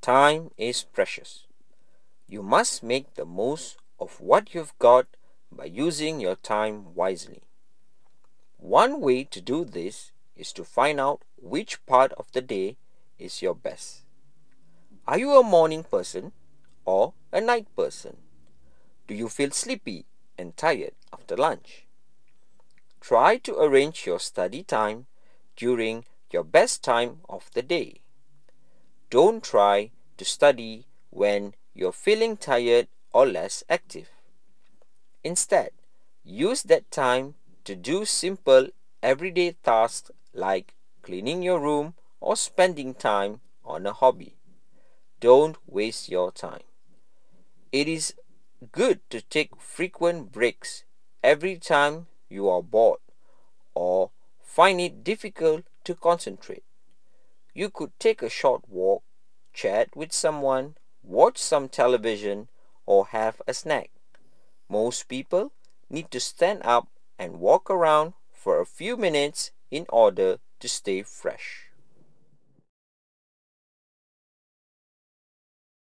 Time is precious. You must make the most of what you've got by using your time wisely. One way to do this is to find out which part of the day is your best. Are you a morning person or a night person? Do you feel sleepy and tired after lunch? Try to arrange your study time during your best time of the day. Don't try to study when you're feeling tired or less active. Instead, use that time to do simple everyday tasks like cleaning your room or spending time on a hobby. Don't waste your time. It is good to take frequent breaks every time you are bored or find it difficult to concentrate. You could take a short walk, chat with someone, watch some television, or have a snack. Most people need to stand up and walk around for a few minutes in order to stay fresh.